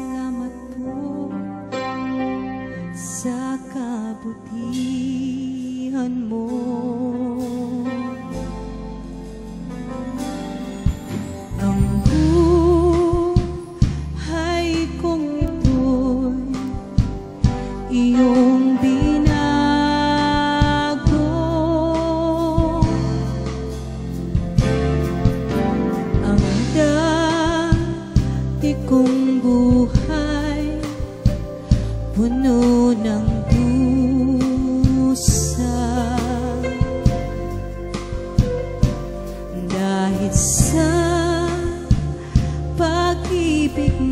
Salamat po sa kabutihan. Puno ng dusa Dahil sa pag-ibig